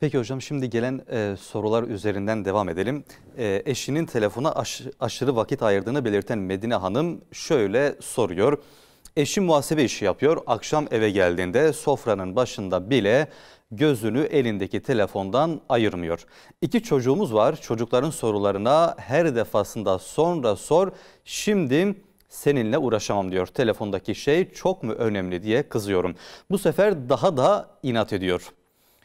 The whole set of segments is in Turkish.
Peki hocam şimdi gelen e, sorular üzerinden devam edelim. E, eşinin telefona aş, aşırı vakit ayırdığını belirten Medine Hanım şöyle soruyor. Eşim muhasebe işi yapıyor. Akşam eve geldiğinde sofranın başında bile gözünü elindeki telefondan ayırmıyor. İki çocuğumuz var. Çocukların sorularına her defasında sonra sor. Şimdi seninle uğraşamam diyor. Telefondaki şey çok mu önemli diye kızıyorum. Bu sefer daha da inat ediyor.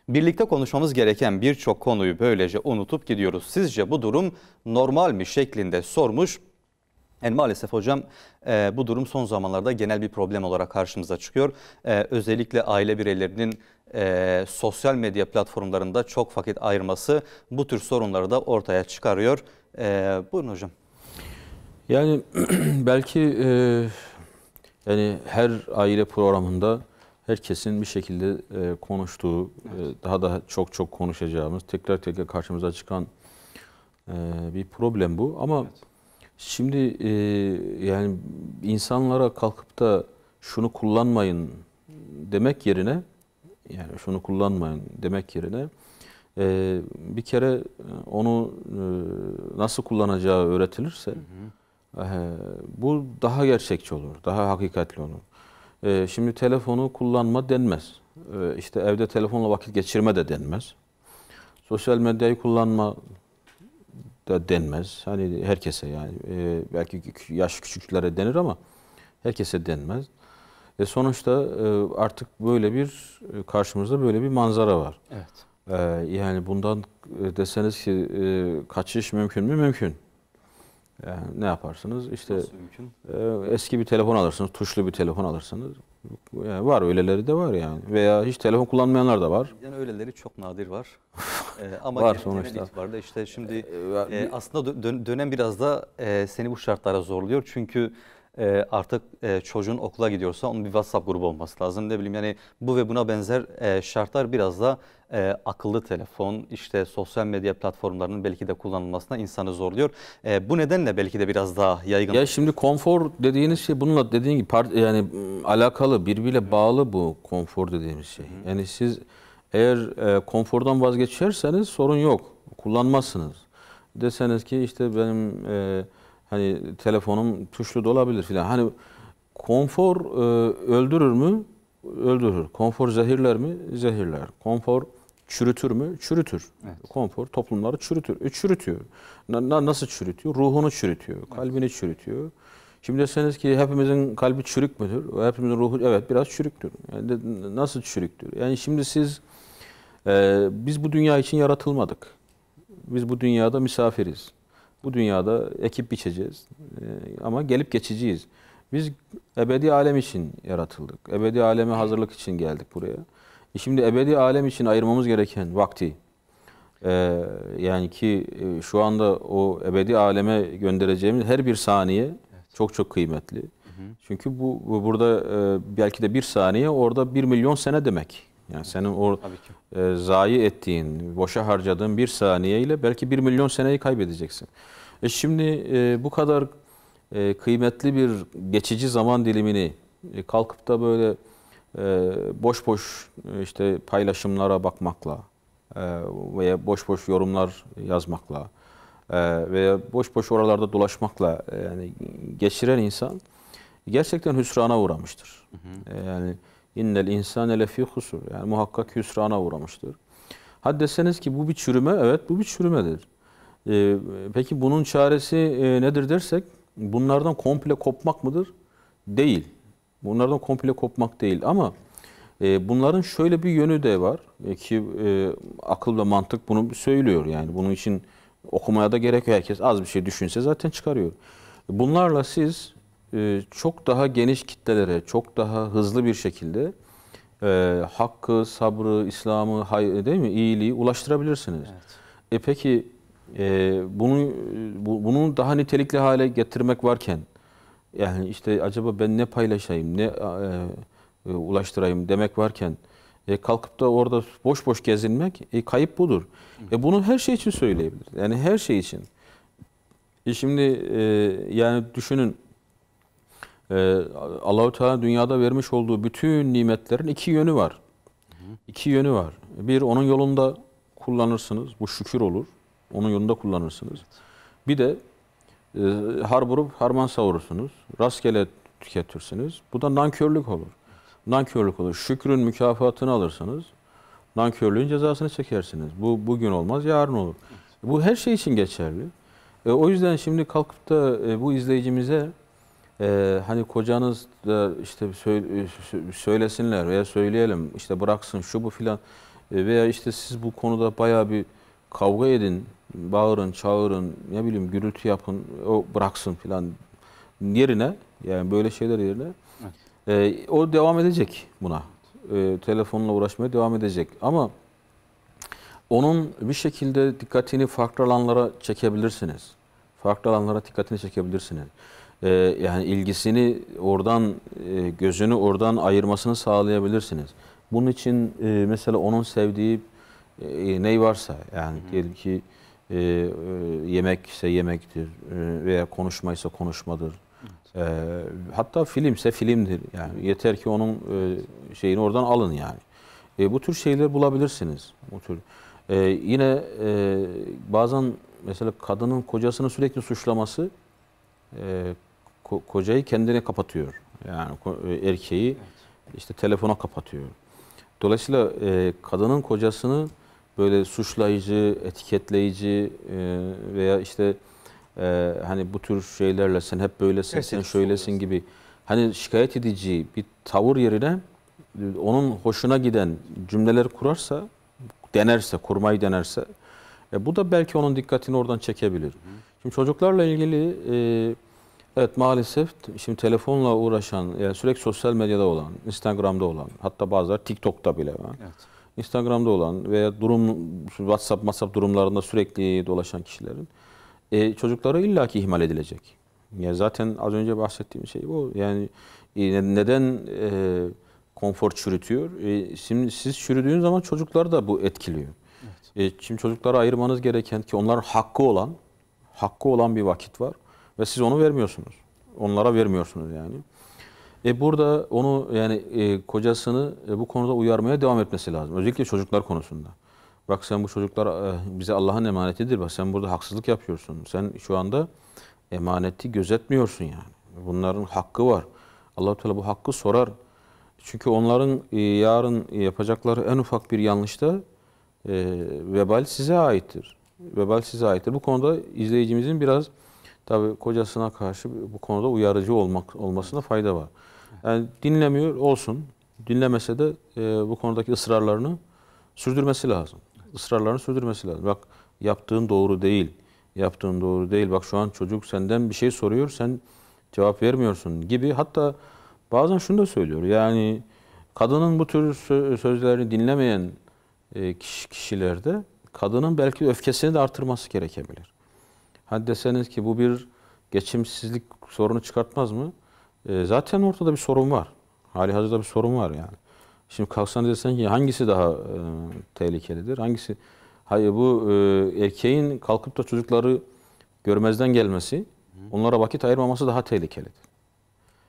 Birlikte konuşmamız gereken birçok konuyu böylece unutup gidiyoruz. Sizce bu durum normal mi şeklinde sormuş. Yani maalesef hocam e, bu durum son zamanlarda genel bir problem olarak karşımıza çıkıyor. E, özellikle aile bireylerinin e, sosyal medya platformlarında çok vakit ayırması bu tür sorunları da ortaya çıkarıyor. E, buyurun hocam. Yani belki e, yani her aile programında herkesin bir şekilde e, konuştuğu, evet. e, daha da çok çok konuşacağımız, tekrar tekrar karşımıza çıkan e, bir problem bu. Ama evet. şimdi e, yani insanlara kalkıp da şunu kullanmayın demek yerine, yani şunu kullanmayın demek yerine e, bir kere onu e, nasıl kullanacağı öğretilirse hı hı. E, bu daha gerçekçi olur, daha hakikatli olur. Ee, şimdi telefonu kullanma denmez. Ee, işte evde telefonla vakit geçirme de denmez. Sosyal medyayı kullanma da denmez. Hani herkese yani e, belki yaş küçüklere denir ama herkese denmez. E sonuçta e, artık böyle bir e, karşımızda böyle bir manzara var. Evet. E, yani bundan e, deseniz ki e, kaçış mümkün mü? Mümkün. Yani ne yaparsınız? İşte e, eski bir telefon alırsınız, tuşlu bir telefon alırsınız. Yani var öyleleri de var yani. Veya hiç telefon kullanmayanlar da var. Yani öyleleri çok nadir var. ee, ama var sonuçta. itibariyle işte şimdi e, e, aslında dön, dönem biraz da e, seni bu şartlara zorluyor. Çünkü e, artık e, çocuğun okula gidiyorsa onun bir WhatsApp grubu olması lazım. Ne bileyim yani bu ve buna benzer e, şartlar biraz da e, akıllı telefon, işte sosyal medya platformlarının belki de kullanılmasına insanı zorluyor. E, bu nedenle belki de biraz daha yaygın. Ya şimdi konfor dediğiniz şey bununla dediğin gibi part, yani alakalı birbiriyle bağlı bu konfor dediğimiz şey. Yani siz eğer e, konfordan vazgeçerseniz sorun yok. Kullanmazsınız. Deseniz ki işte benim e, hani telefonum tuşlu da olabilir filan. Hani konfor e, öldürür mü? Öldürür. Konfor zehirler mi? Zehirler. Konfor çürütür mü? Çürütür. Evet. Konfor toplumları çürütür. E, çürütüyor. Na, nasıl çürütüyor? Ruhunu çürütüyor. Evet. Kalbini çürütüyor. Şimdi deseniz ki hepimizin kalbi çürük müdür? Hepimizin ruhu evet biraz çürüktür. Yani de, nasıl çürüktür? Yani şimdi siz e, biz bu dünya için yaratılmadık. Biz bu dünyada misafiriz. Bu dünyada ekip biçeceğiz ee, ama gelip geçeceğiz. Biz ebedi alem için yaratıldık. Ebedi aleme hazırlık için geldik buraya. E şimdi ebedi alem için ayırmamız gereken vakti, e, yani ki e, şu anda o ebedi aleme göndereceğimiz her bir saniye evet. çok çok kıymetli. Hı hı. Çünkü bu, bu burada e, belki de bir saniye orada bir milyon sene demek. Yani senin o e, zayi ettiğin, boşa harcadığın bir saniyeyle belki bir milyon seneyi kaybedeceksin. E şimdi e, bu kadar e, kıymetli bir geçici zaman dilimini e, kalkıp da böyle e, boş boş e, işte paylaşımlara bakmakla e, veya boş boş yorumlar yazmakla e, veya boş boş oralarda dolaşmakla e, yani geçiren insan gerçekten hüsrana uğramıştır. Hı hı. E, yani innel insane lefî husur. Yani muhakkak hüsrana uğramıştır. Hadi deseniz ki bu bir çürüme, evet bu bir çürümedir. Ee, peki bunun çaresi e, nedir dersek, bunlardan komple kopmak mıdır? Değil. Bunlardan komple kopmak değil ama e, bunların şöyle bir yönü de var e, ki e, akıl ve mantık bunu söylüyor. Yani bunun için okumaya da gerek yok. Herkes az bir şey düşünse zaten çıkarıyor. Bunlarla siz çok daha geniş kitlelere, çok daha hızlı bir şekilde e, hakkı, sabrı, İslam'ı, değil mi, iyiliği ulaştırabilirsiniz. Evet. E peki e, bunu bu, bunu daha nitelikli hale getirmek varken yani işte acaba ben ne paylaşayım, ne e, e, ulaştırayım demek varken e, kalkıp da orada boş boş gezinmek e, kayıp budur. E, bunu her şey için söyleyebilir. Yani her şey için. E şimdi e, yani düşünün e, Allahu Teala dünyada vermiş olduğu bütün nimetlerin iki yönü var. İki yönü var. Bir onun yolunda kullanırsınız. Bu şükür olur. Onun yolunda kullanırsınız. Bir de e, har vurup harman savurursunuz. Rastgele tüketirsiniz. Bu da nankörlük olur. Nankörlük olur. Şükrün mükafatını alırsınız. Nankörlüğün cezasını çekersiniz. Bu bugün olmaz, yarın olur. Bu her şey için geçerli. E, o yüzden şimdi kalkıp da e, bu izleyicimize e, hani kocanız da işte söyle- söylesinler veya söyleyelim işte bıraksın şu bu filan e, veya işte siz bu konuda bayağı bir kavga edin, bağırın, çağırın, ne bileyim gürültü yapın, o bıraksın filan yerine yani böyle şeyler yerine e, o devam edecek buna. E, telefonla uğraşmaya devam edecek. Ama onun bir şekilde dikkatini farklı alanlara çekebilirsiniz. Farklı alanlara dikkatini çekebilirsiniz. E, yani ilgisini oradan, e, gözünü oradan ayırmasını sağlayabilirsiniz. Bunun için e, mesela onun sevdiği e, ney varsa yani diyelim ki e, e, yemekse yemektir e, veya konuşmaysa konuşmadır. E, hatta filmse filmdir. Yani yeter ki onun e, şeyini oradan alın yani. E, bu tür şeyler bulabilirsiniz. Bu tür. E, yine e, bazen mesela kadının kocasını sürekli suçlaması e, ko- kocayı kendine kapatıyor. Yani e, erkeği işte telefona kapatıyor. Dolayısıyla e, kadının kocasını böyle suçlayıcı, etiketleyici e, veya işte e, hani bu tür şeylerle sen hep böylesin, sen Tehdit şöylesin oluyorsun. gibi hani şikayet edici bir tavır yerine e, onun hoşuna giden cümleler kurarsa, denerse, kurmayı denerse e, bu da belki onun dikkatini oradan çekebilir. Şimdi çocuklarla ilgili e, evet maalesef şimdi telefonla uğraşan, yani sürekli sosyal medyada olan, Instagram'da olan, hatta bazıları TikTok'ta bile var. Evet. Instagram'da olan veya durum WhatsApp, WhatsApp durumlarında sürekli dolaşan kişilerin e, çocukları illaki ihmal edilecek. Ya zaten az önce bahsettiğim şey bu. Yani e, ne- neden e, konfor çürütüyor? E, şimdi siz çürüdüğün zaman çocukları da bu etkiliyor. E, şimdi çocuklara ayırmanız gereken ki onların hakkı olan, hakkı olan bir vakit var ve siz onu vermiyorsunuz. Onlara vermiyorsunuz yani. E burada onu yani e, kocasını e, bu konuda uyarmaya devam etmesi lazım. Özellikle çocuklar konusunda. Bak sen bu çocuklar e, bize Allah'ın emanetidir. Bak sen burada haksızlık yapıyorsun. Sen şu anda emaneti gözetmiyorsun yani. Bunların hakkı var. Allah Teala bu hakkı sorar. Çünkü onların e, yarın yapacakları en ufak bir yanlışta e, vebal size aittir. Vebal size aittir. Bu konuda izleyicimizin biraz tabii kocasına karşı bu konuda uyarıcı olmak olmasına fayda var. Yani dinlemiyor olsun. Dinlemese de e, bu konudaki ısrarlarını sürdürmesi lazım. Israrlarını sürdürmesi lazım. Bak yaptığın doğru değil. Yaptığın doğru değil. Bak şu an çocuk senden bir şey soruyor. Sen cevap vermiyorsun gibi. Hatta bazen şunu da söylüyor. Yani kadının bu tür sö- sözlerini dinlemeyen e, kiş- kişilerde kadının belki öfkesini de artırması gerekebilir. Hadi deseniz ki bu bir geçimsizlik sorunu çıkartmaz mı? E, zaten ortada bir sorun var. Hali hazırda bir sorun var yani. Şimdi kalksan desen ki hangisi daha e, tehlikelidir? Hangisi? Hayır bu e, erkeğin kalkıp da çocukları görmezden gelmesi, onlara vakit ayırmaması daha tehlikelidir.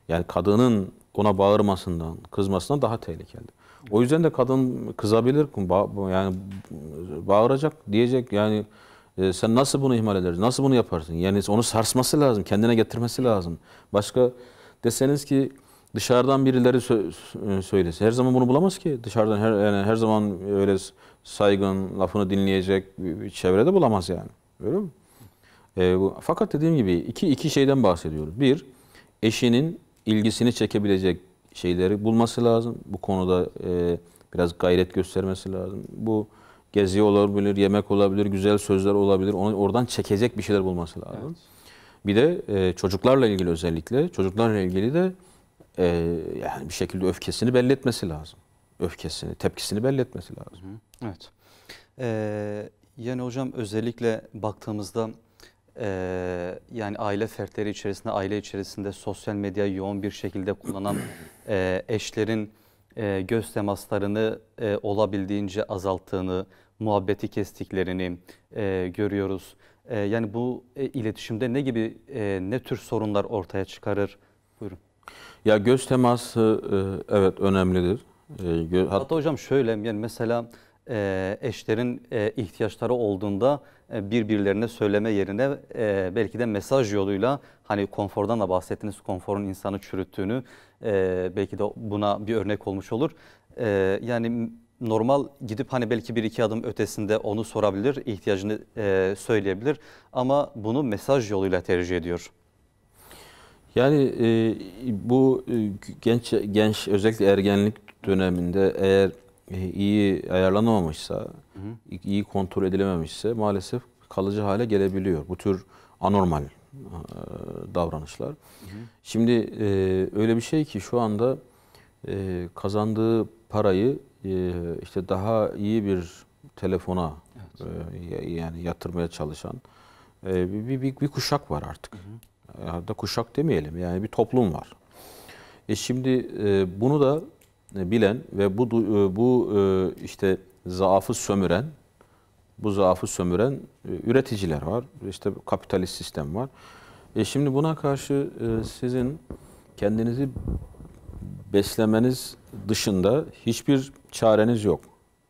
Yani kadının ona bağırmasından, kızmasından daha tehlikeli. O yüzden de kadın kızabilir, yani bağıracak, diyecek yani e, sen nasıl bunu ihmal edersin, nasıl bunu yaparsın? Yani onu sarsması lazım, kendine getirmesi lazım. Başka deseniz ki dışarıdan birileri sö- sö- söylesin. Her zaman bunu bulamaz ki. Dışarıdan her yani her zaman öyle saygın, lafını dinleyecek çevrede bulamaz yani. Öyle mi? E, bu, fakat dediğim gibi iki, iki şeyden bahsediyoruz. Bir, eşinin ilgisini çekebilecek şeyleri bulması lazım. Bu konuda e, biraz gayret göstermesi lazım. Bu gezi olabilir, yemek olabilir, güzel sözler olabilir. Onu oradan çekecek bir şeyler bulması lazım. Bir de e, çocuklarla ilgili özellikle, çocuklarla ilgili de e, yani bir şekilde öfkesini belli etmesi lazım. Öfkesini, tepkisini belli etmesi lazım. Evet. Ee, yani hocam özellikle baktığımızda e, yani aile fertleri içerisinde, aile içerisinde sosyal medyayı yoğun bir şekilde kullanan e, eşlerin e, göz temaslarını e, olabildiğince azalttığını, muhabbeti kestiklerini e, görüyoruz. E, yani bu e, iletişimde ne gibi, e, ne tür sorunlar ortaya çıkarır? Buyurun. Ya göz teması e, evet önemlidir. E, hat- Hatta hocam şöyle yani mesela e, eşlerin e, ihtiyaçları olduğunda e, birbirlerine söyleme yerine e, belki de mesaj yoluyla hani konfordan da bahsettiniz konforun insanı çürüttüğünü e, belki de buna bir örnek olmuş olur. E, yani normal gidip hani belki bir iki adım ötesinde onu sorabilir, ihtiyacını e, söyleyebilir ama bunu mesaj yoluyla tercih ediyor. Yani e, bu e, genç genç özellikle ergenlik döneminde eğer e, iyi ayarlanamamışsa, hı hı. iyi kontrol edilememişse maalesef kalıcı hale gelebiliyor. Bu tür anormal e, davranışlar. Hı hı. Şimdi e, öyle bir şey ki şu anda e, kazandığı parayı işte daha iyi bir telefona evet. e, yani yatırmaya çalışan e, bir, bir, bir kuşak var artık. Hı hı. Ya da kuşak demeyelim yani bir toplum var. E şimdi e, bunu da bilen ve bu bu işte zaafı sömüren bu zaafı sömüren üreticiler var. İşte kapitalist sistem var. E şimdi buna karşı sizin kendinizi beslemeniz dışında hiçbir çareniz yok.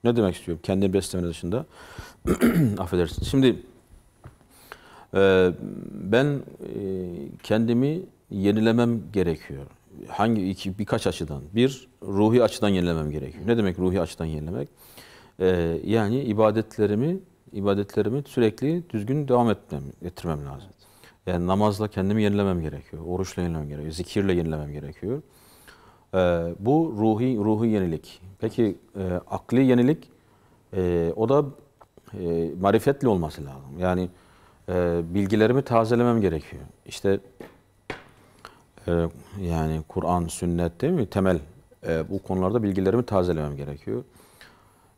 Ne demek istiyorum? Kendini beslemeniz dışında. Affedersiniz. Şimdi ben kendimi yenilemem gerekiyor hangi iki birkaç açıdan. Bir ruhi açıdan yenilemem gerekiyor. Ne demek ruhi açıdan yenilemek? Ee, yani ibadetlerimi ibadetlerimi sürekli düzgün devam etmem, ettirmem lazım. Yani namazla kendimi yenilemem gerekiyor. Oruçla yenilemem gerekiyor. Zikirle yenilemem gerekiyor. Ee, bu ruhi ruhi yenilik. Peki e, akli yenilik e, o da e, marifetli olması lazım. Yani e, bilgilerimi tazelemem gerekiyor. İşte ee, yani Kur'an, sünnet değil mi? Temel e, bu konularda bilgilerimi tazelemem gerekiyor.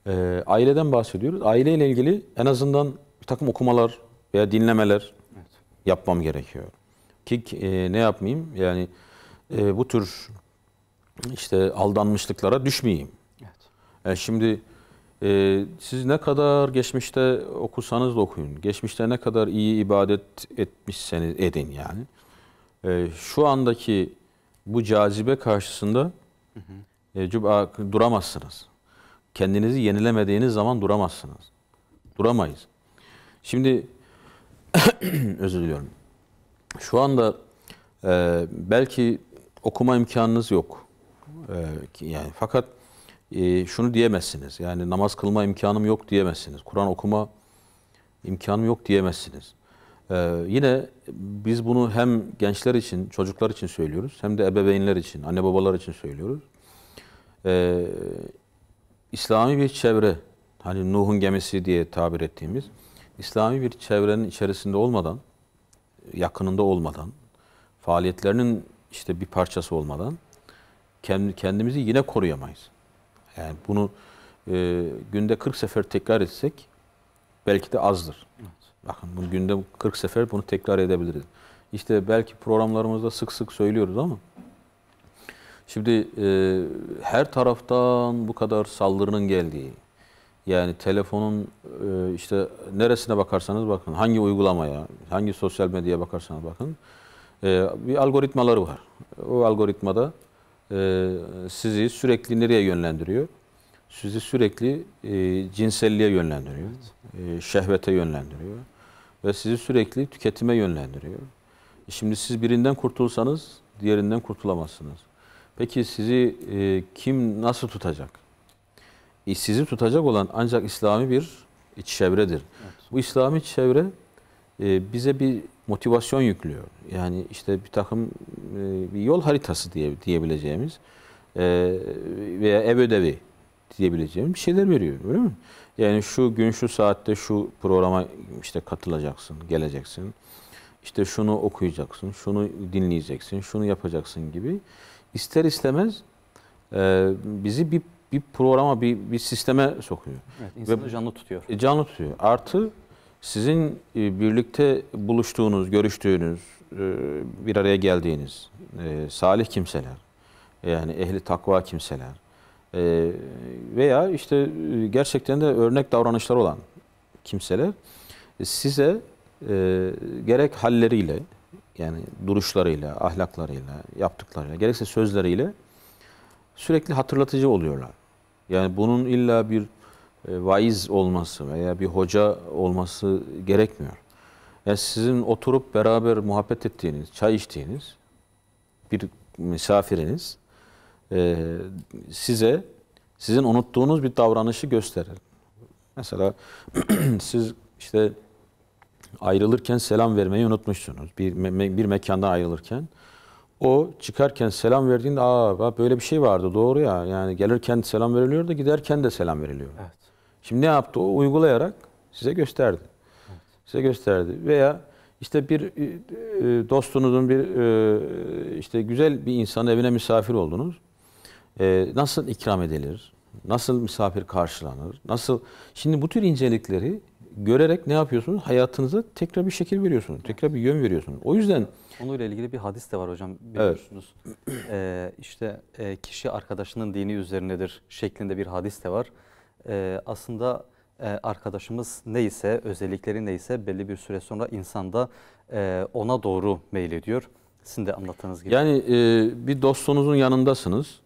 E, aileden bahsediyoruz. Aileyle ilgili en azından bir takım okumalar veya dinlemeler evet. yapmam gerekiyor. Ki e, ne yapmayayım? Yani e, bu tür işte aldanmışlıklara düşmeyeyim. Evet. E, şimdi e, siz ne kadar geçmişte okusanız da okuyun. Geçmişte ne kadar iyi ibadet etmişseniz edin yani e, şu andaki bu cazibe karşısında hı hı. E, duramazsınız. Kendinizi yenilemediğiniz zaman duramazsınız. Duramayız. Şimdi özür diliyorum. Şu anda e, belki okuma imkanınız yok. E, yani fakat e, şunu diyemezsiniz. Yani namaz kılma imkanım yok diyemezsiniz. Kur'an okuma imkanım yok diyemezsiniz. Ee, yine biz bunu hem gençler için, çocuklar için söylüyoruz hem de ebeveynler için, anne babalar için söylüyoruz. Ee, İslami bir çevre, hani Nuh'un gemisi diye tabir ettiğimiz, İslami bir çevrenin içerisinde olmadan, yakınında olmadan, faaliyetlerinin işte bir parçası olmadan kendimizi yine koruyamayız. Yani bunu e, günde 40 sefer tekrar etsek belki de azdır. Evet. Bakın bunu günde 40 sefer bunu tekrar edebiliriz. İşte belki programlarımızda sık sık söylüyoruz ama şimdi e, her taraftan bu kadar saldırının geldiği, yani telefonun e, işte neresine bakarsanız bakın, hangi uygulamaya, hangi sosyal medyaya bakarsanız bakın, e, bir algoritmaları var. O algoritmada e, sizi sürekli nereye yönlendiriyor? Sizi sürekli e, cinselliğe yönlendiriyor, e, şehvete yönlendiriyor ve sizi sürekli tüketime yönlendiriyor. E şimdi siz birinden kurtulsanız diğerinden kurtulamazsınız. Peki sizi e, kim nasıl tutacak? E, sizi tutacak olan ancak İslami bir iç çevredir. Evet. Bu İslami çevre e, bize bir motivasyon yüklüyor. Yani işte bir takım e, bir yol haritası diye diyebileceğimiz e, veya ev ödevi diyebileceğimiz bir şeyler veriyor. Öyle mi? Yani şu gün şu saatte şu programa işte katılacaksın, geleceksin. İşte şunu okuyacaksın, şunu dinleyeceksin, şunu yapacaksın gibi. İster istemez e, bizi bir bir programa, bir, bir sisteme sokuyor. Evet, insanı Ve, canlı tutuyor. Canlı tutuyor. Artı sizin e, birlikte buluştuğunuz, görüştüğünüz, e, bir araya geldiğiniz e, salih kimseler, yani ehli takva kimseler, veya işte gerçekten de örnek davranışlar olan kimseler size gerek halleriyle yani duruşlarıyla, ahlaklarıyla, yaptıklarıyla, gerekse sözleriyle sürekli hatırlatıcı oluyorlar. Yani bunun illa bir vaiz olması veya bir hoca olması gerekmiyor. Yani sizin oturup beraber muhabbet ettiğiniz, çay içtiğiniz bir misafiriniz e, size sizin unuttuğunuz bir davranışı gösterir. Mesela siz işte ayrılırken selam vermeyi unutmuşsunuz. Bir, me- bir mekandan ayrılırken. O çıkarken selam verdiğinde aa böyle bir şey vardı doğru ya. Yani gelirken selam veriliyor da giderken de selam veriliyor. Evet. Şimdi ne yaptı o? Uygulayarak size gösterdi. Size gösterdi. Veya işte bir e, e, dostunuzun bir e, işte güzel bir insan evine misafir oldunuz. Nasıl ikram edilir? Nasıl misafir karşılanır? Nasıl? Şimdi bu tür incelikleri görerek ne yapıyorsunuz? Hayatınıza tekrar bir şekil veriyorsunuz. Tekrar bir yön veriyorsunuz. O yüzden Onunla ilgili bir hadis de var hocam biliyorsunuz. Ee, işte e, kişi arkadaşının dini üzerinedir şeklinde bir hadis de var. Ee, aslında e, arkadaşımız neyse, özellikleri neyse belli bir süre sonra insanda e, ona doğru meylediyor. Sizin de anlattığınız gibi. Yani e, bir dostunuzun yanındasınız.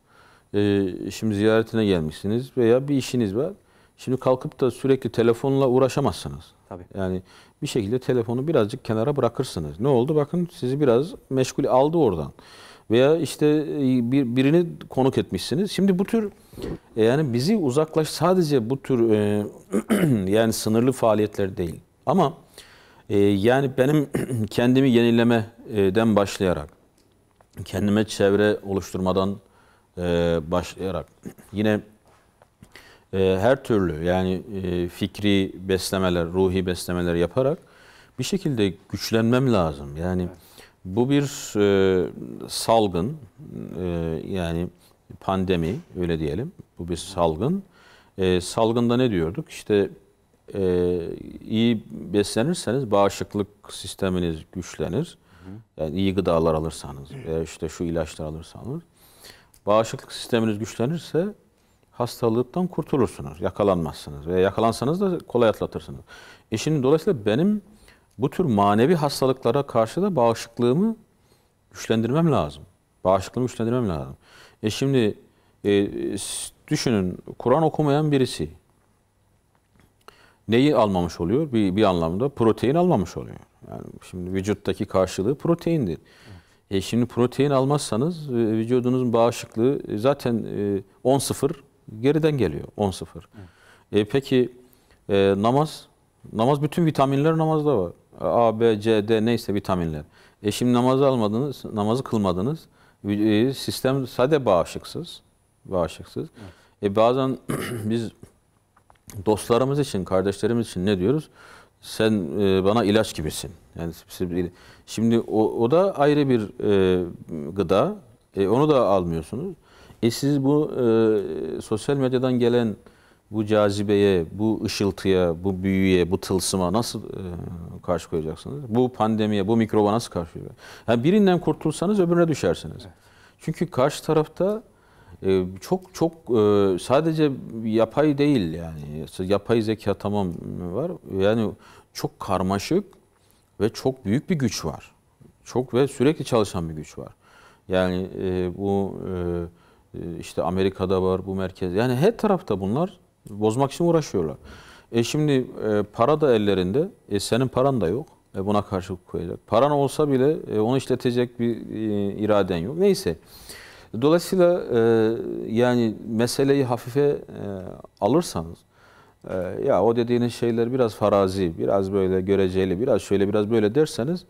E, şimdi ziyaretine gelmişsiniz veya bir işiniz var. Şimdi kalkıp da sürekli telefonla uğraşamazsınız. Tabii. Yani bir şekilde telefonu birazcık kenara bırakırsınız. Ne oldu? Bakın sizi biraz meşgul aldı oradan. Veya işte e, bir, birini konuk etmişsiniz. Şimdi bu tür e, yani bizi uzaklaş sadece bu tür e, yani sınırlı faaliyetler değil. Ama e, yani benim kendimi yenilemeden başlayarak kendime çevre oluşturmadan e, başlayarak yine e, her türlü yani e, fikri beslemeler, ruhi beslemeler yaparak bir şekilde güçlenmem lazım. Yani bu bir e, salgın e, yani pandemi öyle diyelim. Bu bir salgın. E, salgında ne diyorduk? İşte e, iyi beslenirseniz bağışıklık sisteminiz güçlenir. Yani iyi gıdalar alırsanız veya işte şu ilaçlar alırsanız bağışıklık sisteminiz güçlenirse hastalıktan kurtulursunuz, yakalanmazsınız ve yakalansanız da kolay atlatırsınız. E şimdi dolayısıyla benim bu tür manevi hastalıklara karşı da bağışıklığımı güçlendirmem lazım. Bağışıklığımı güçlendirmem lazım. E şimdi e, düşünün Kur'an okumayan birisi neyi almamış oluyor? Bir, bir anlamda protein almamış oluyor. Yani şimdi vücuttaki karşılığı proteindir. E şimdi protein almazsanız e, vücudunuzun bağışıklığı e, zaten e, 10-0 geriden geliyor. 10-0. E peki e, namaz? Namaz bütün vitaminler namazda var. A, B, C, D neyse vitaminler. E şimdi namazı almadınız, namazı kılmadınız. E, sistem sade bağışıksız. Bağışıksız. E bazen biz dostlarımız için, kardeşlerimiz için ne diyoruz? Sen e, bana ilaç gibisin. Yani şimdi o, o da ayrı bir e, gıda. E, onu da almıyorsunuz. E siz bu e, sosyal medyadan gelen bu cazibeye, bu ışıltıya, bu büyüye, bu tılsıma nasıl e, karşı koyacaksınız? Bu pandemiye, bu mikroba nasıl karşı koyacaksınız? Yani birinden kurtulsanız öbürüne düşersiniz. Çünkü karşı tarafta e, çok çok e, sadece yapay değil yani yapay zeka tamam var yani çok karmaşık ve çok büyük bir güç var. Çok ve sürekli çalışan bir güç var. Yani e, bu e, e, işte Amerika'da var bu merkez. Yani her tarafta bunlar bozmak için uğraşıyorlar. E şimdi e, para da ellerinde. E, senin paran da yok. E, buna karşılık koyacak. Paran olsa bile e, onu işletecek bir e, iraden yok. Neyse. Dolayısıyla e, yani meseleyi hafife e, alırsanız e, ya o dediğiniz şeyler biraz farazi, biraz böyle göreceli, biraz şöyle biraz böyle derseniz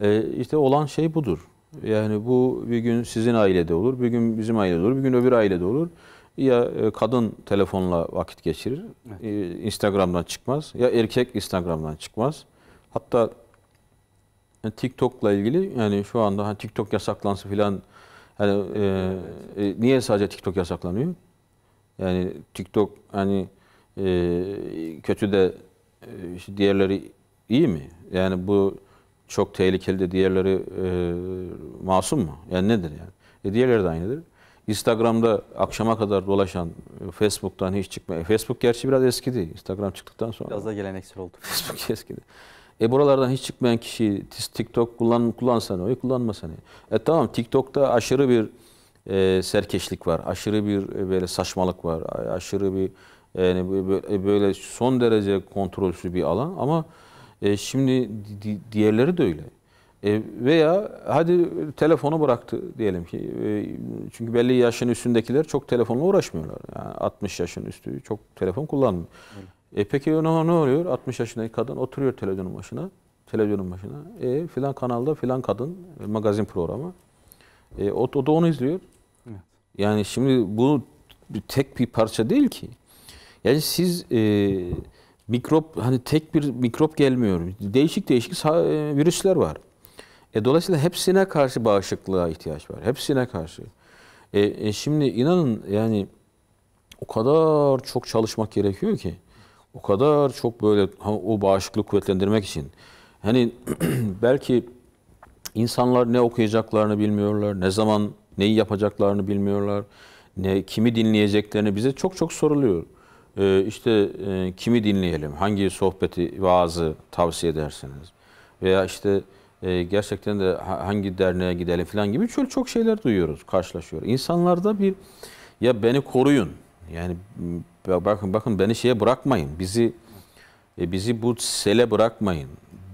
e, işte olan şey budur. Yani bu bir gün sizin ailede olur, bir gün bizim ailede olur, bir gün öbür ailede olur. Ya e, kadın telefonla vakit geçirir, e, Instagram'dan çıkmaz. Ya erkek Instagram'dan çıkmaz. Hatta yani TikTok'la ilgili yani şu anda hani TikTok yasaklansı filan hani e, e, niye sadece TikTok yasaklanıyor? Yani TikTok hani e, kötü de e, işte diğerleri iyi mi? Yani bu çok tehlikeli de diğerleri e, masum mu? Yani nedir yani? E, diğerleri de aynıdır. Instagram'da akşama kadar dolaşan, e, Facebook'tan hiç çıkmıyor. Facebook gerçi biraz eskidi. Instagram çıktıktan sonra. Biraz da geleneksel oldu. Facebook eskidi. E buralardan hiç çıkmayan kişi TikTok kullan, kullansa ne oluyor, kullanmasa ne? E tamam TikTok'ta aşırı bir e, serkeşlik var, aşırı bir e, böyle saçmalık var, aşırı bir Yani bö- böyle son derece kontrolsüz bir alan ama e, şimdi di- diğerleri de öyle. E, veya hadi telefonu bıraktı diyelim ki. E, çünkü belli yaşın üstündekiler çok telefonla uğraşmıyorlar. Yani 60 yaşın üstü çok telefon kullanmıyor. E peki ne, ne oluyor? 60 yaşındaki kadın oturuyor televizyonun başına. Televizyonun başına. E filan kanalda filan kadın e, magazin programı. E, o, o da onu izliyor. Evet. Yani şimdi bu tek bir parça değil ki. Yani siz e, mikrop hani tek bir mikrop gelmiyor. Değişik değişik virüsler var. E, dolayısıyla hepsine karşı bağışıklığa ihtiyaç var. Hepsine karşı. E, e, şimdi inanın yani o kadar çok çalışmak gerekiyor ki. O kadar çok böyle o bağışıklığı kuvvetlendirmek için. Hani belki insanlar ne okuyacaklarını bilmiyorlar, ne zaman neyi yapacaklarını bilmiyorlar, ne kimi dinleyeceklerini bize çok çok soruluyor. Ee, işte e, kimi dinleyelim, hangi sohbeti, vaazı tavsiye edersiniz? Veya işte e, gerçekten de ha- hangi derneğe gidelim falan gibi çok çok şeyler duyuyoruz, karşılaşıyor. İnsanlarda bir ya beni koruyun. Yani bakın bakın beni şeye bırakmayın. Bizi e, bizi bu sele bırakmayın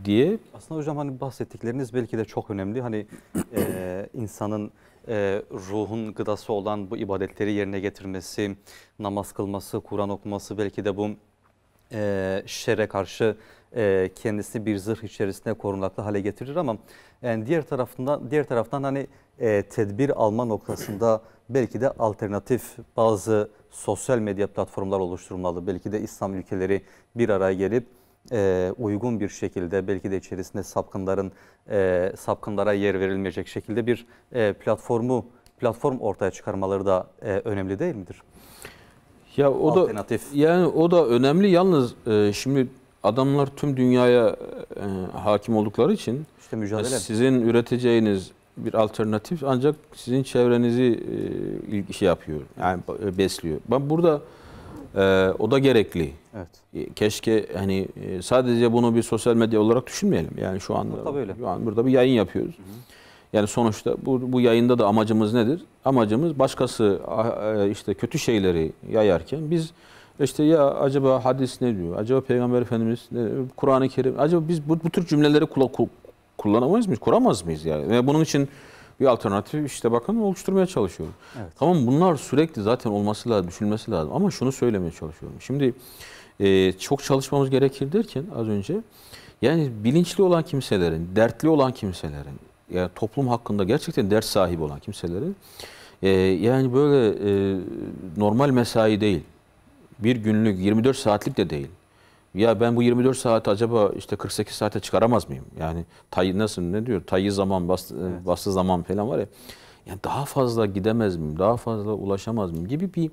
diye Aslında hocam hani bahsettikleriniz belki de çok önemli. Hani e, insanın e, ruhun gıdası olan bu ibadetleri yerine getirmesi, namaz kılması, Kur'an okuması belki de bu e, şere karşı e, kendisini bir zırh içerisinde korunaklı hale getirir ama yani diğer tarafından diğer taraftan hani e, tedbir alma noktasında belki de alternatif bazı sosyal medya platformlar oluşturulmalı. Belki de İslam ülkeleri bir araya gelip e, uygun bir şekilde belki de içerisinde sapkınların e, sapkınlara yer verilmeyecek şekilde bir e, platformu platform ortaya çıkarmaları da e, önemli değil midir? Ya o da yani o da önemli. Yalnız e, şimdi adamlar tüm dünyaya e, hakim oldukları için İşte mücadele. sizin üreteceğiniz bir alternatif ancak sizin çevrenizi e, şey yapıyor. Yani e, besliyor. Ben burada e, o da gerekli. Evet. E, Keşke hani e, sadece bunu bir sosyal medya olarak düşünmeyelim. Yani şu anda Tabii öyle. şu an burada bir yayın yapıyoruz. Yani sonuçta bu, bu yayında da amacımız nedir? Amacımız başkası e, işte kötü şeyleri yayarken biz işte ya acaba hadis ne diyor? Acaba Peygamber Efendimiz Kur'an-ı Kerim acaba biz bu, bu tür cümleleri kula- ku- kullanamayız mıyız? Kuramaz mıyız yani? Ve bunun için bir alternatif işte bakın oluşturmaya çalışıyoruz. Evet. Tamam bunlar sürekli zaten olması lazım, düşünülmesi lazım. Ama şunu söylemeye çalışıyorum. Şimdi e, çok çalışmamız gerekir derken az önce yani bilinçli olan kimselerin, dertli olan kimselerin, yani toplum hakkında gerçekten dert sahibi olan kimselerin e, yani böyle e, normal mesai değil, bir günlük 24 saatlik de değil. Ya ben bu 24 saat acaba işte 48 saate çıkaramaz mıyım? Yani tay nasıl ne diyor? Tayyi zaman bastı, bastı zaman falan var ya. Yani daha fazla gidemez miyim? Daha fazla ulaşamaz mıyım? Gibi bir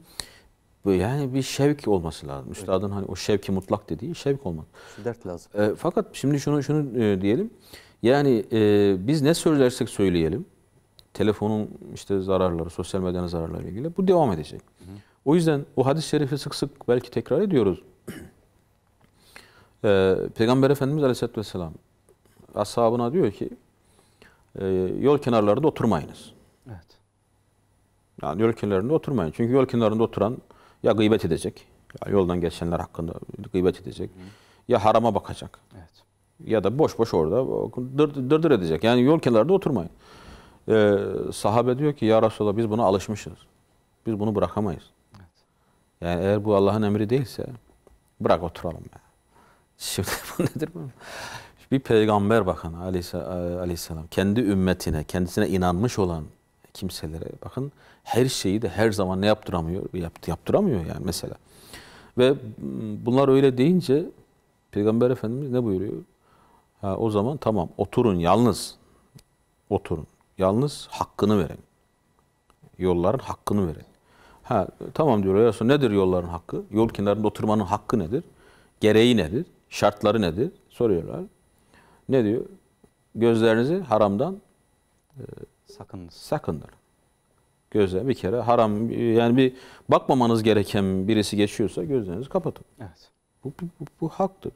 yani bir şevk olması lazım. Üstadın hani o şevki mutlak dediği şevk olmak. Şu dert lazım. E, fakat şimdi şunu şunu e, diyelim. Yani e, biz ne söylersek söyleyelim. Telefonun işte zararları, sosyal medyanın zararları ilgili bu devam edecek. O yüzden o hadis-i şerifi sık sık belki tekrar ediyoruz. E, Peygamber Efendimiz Aleyhisselatü Vesselam ashabına diyor ki e, yol kenarlarında oturmayınız. Evet. Yani yol kenarında oturmayın. Çünkü yol kenarında oturan ya gıybet edecek, ya yoldan geçenler hakkında gıybet edecek, ya harama bakacak Evet. ya da boş boş orada dır, dırdır edecek. Yani yol kenarında oturmayın. Ee, sahabe diyor ki ya Resulallah biz buna alışmışız. Biz bunu bırakamayız. Yani eğer bu Allah'ın emri değilse bırak oturalım. Ya. Şimdi bu nedir bu? Bir peygamber bakın aleyhisse- aleyhisselam kendi ümmetine, kendisine inanmış olan kimselere bakın her şeyi de her zaman ne yaptıramıyor? Yapt, yaptıramıyor yani mesela. Ve bunlar öyle deyince Peygamber Efendimiz ne buyuruyor? Ha, o zaman tamam oturun yalnız. Oturun. Yalnız hakkını verin. Yolların hakkını verin. Ha tamam diyor. Ya Resulallah, nedir yolların hakkı? Yol kenarında oturmanın hakkı nedir? Gereği nedir? Şartları nedir? Soruyorlar. Ne diyor? Gözlerinizi haramdan Sakınınız. sakındırın. Gözler bir kere haram yani bir bakmamanız gereken birisi geçiyorsa gözlerinizi kapatın. Evet. Bu, bu, bu, bu haktır.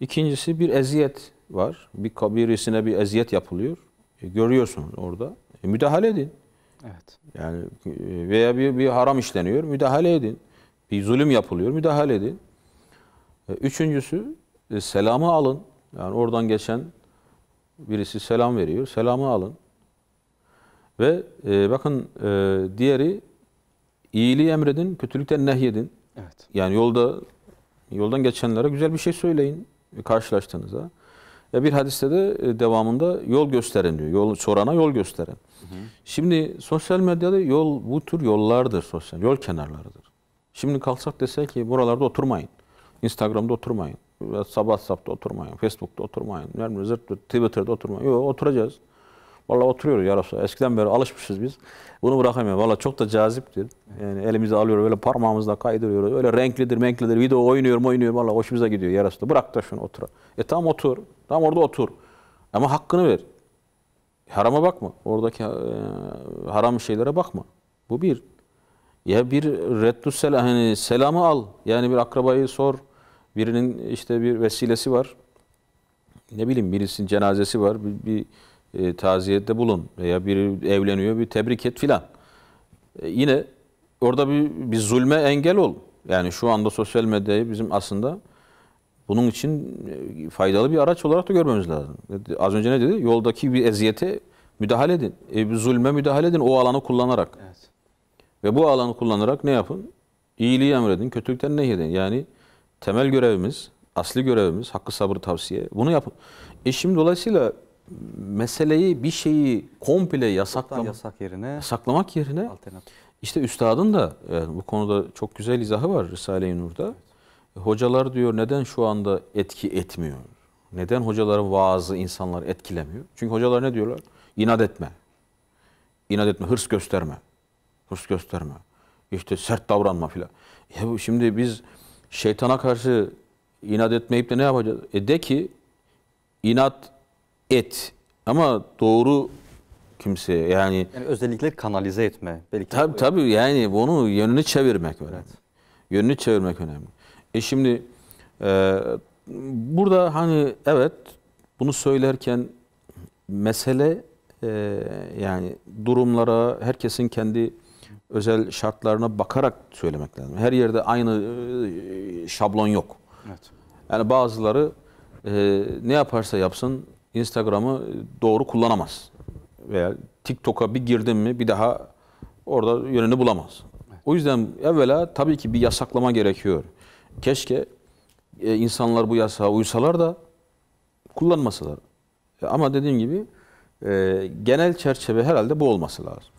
İkincisi bir eziyet var. Bir birisine bir eziyet yapılıyor. E, görüyorsunuz orada. E, müdahale edin. Evet. Yani e, veya bir, bir haram işleniyor. Müdahale edin. Bir zulüm yapılıyor, müdahale edin. E, Üçüncüsü e, selamı alın. Yani oradan geçen birisi selam veriyor, selamı alın. Ve e, bakın e, diğeri iyiliği emredin, kötülükten nehyedin. Evet. Yani yolda yoldan geçenlere güzel bir şey söyleyin karşılaştığınızda. Ve bir hadiste de e, devamında yol gösterin diyor. Yol sorana yol gösterin. Şimdi sosyal medyada yol bu tür yollardır sosyal yol kenarlarıdır. Şimdi kalksak desek ki buralarda oturmayın. Instagram'da oturmayın. WhatsApp- WhatsApp'ta oturmayın. Facebook'ta oturmayın. Twitter'da oturmayın. Yok oturacağız. Vallahi oturuyoruz ya Resulallah. Eskiden beri alışmışız biz. Bunu bırakamıyoruz. Vallahi çok da caziptir. Yani elimize alıyoruz böyle parmağımızla kaydırıyoruz. Öyle renklidir, renklidir. Video oynuyor, oynuyor. Vallahi hoşumuza gidiyor ya Resulallah. Bırak da şunu otur. E tamam otur. Tamam orada otur. Ama hakkını ver. Harama bakma. Oradaki e, haram şeylere bakma. Bu bir. Ya bir reddü selam, hani selamı al. Yani bir akrabayı sor. Birinin işte bir vesilesi var. Ne bileyim birisinin cenazesi var. Bir, bir e, taziyette bulun. Veya biri evleniyor bir tebrik et filan. E, yine orada bir, bir zulme engel ol. Yani şu anda sosyal medyayı bizim aslında bunun için e, faydalı bir araç olarak da görmemiz lazım. Az önce ne dedi? Yoldaki bir eziyete müdahale edin. E, bir zulme müdahale edin o alanı kullanarak. Evet. Ve bu alanı kullanarak ne yapın? İyiliği emredin, kötülükten nehyedin. Yani temel görevimiz, asli görevimiz, hakkı sabır tavsiye. Bunu yapın. E şimdi dolayısıyla meseleyi, bir şeyi komple Tam yasaklamak, yasak yerine yasaklamak yerine alternatif. işte üstadın da yani bu konuda çok güzel izahı var Risale-i Nur'da. E, Hocalar diyor neden şu anda etki etmiyor? Neden hocaların vaazı insanlar etkilemiyor? Çünkü hocalar ne diyorlar? İnat etme. İnat etme, hırs gösterme. Hırs gösterme. İşte sert davranma filan. Ya şimdi biz şeytana karşı inat etmeyip de ne yapacağız? E de ki inat et. Ama doğru kimseye yani Yani özellikleri kanalize etme. Belki Tabii tabii yani bunu yönünü çevirmek önemli. Yönünü çevirmek önemli. E şimdi e, burada hani evet bunu söylerken mesele e, yani durumlara herkesin kendi özel şartlarına bakarak söylemek lazım. Her yerde aynı e, şablon yok. Evet. Yani bazıları e, ne yaparsa yapsın Instagram'ı doğru kullanamaz. Veya TikTok'a bir girdin mi bir daha orada yönünü bulamaz. O yüzden evvela tabii ki bir yasaklama gerekiyor. Keşke e, insanlar bu yasağa uysalar da kullanmasalar. E, Ama dediğim gibi e, genel çerçeve herhalde bu olması lazım.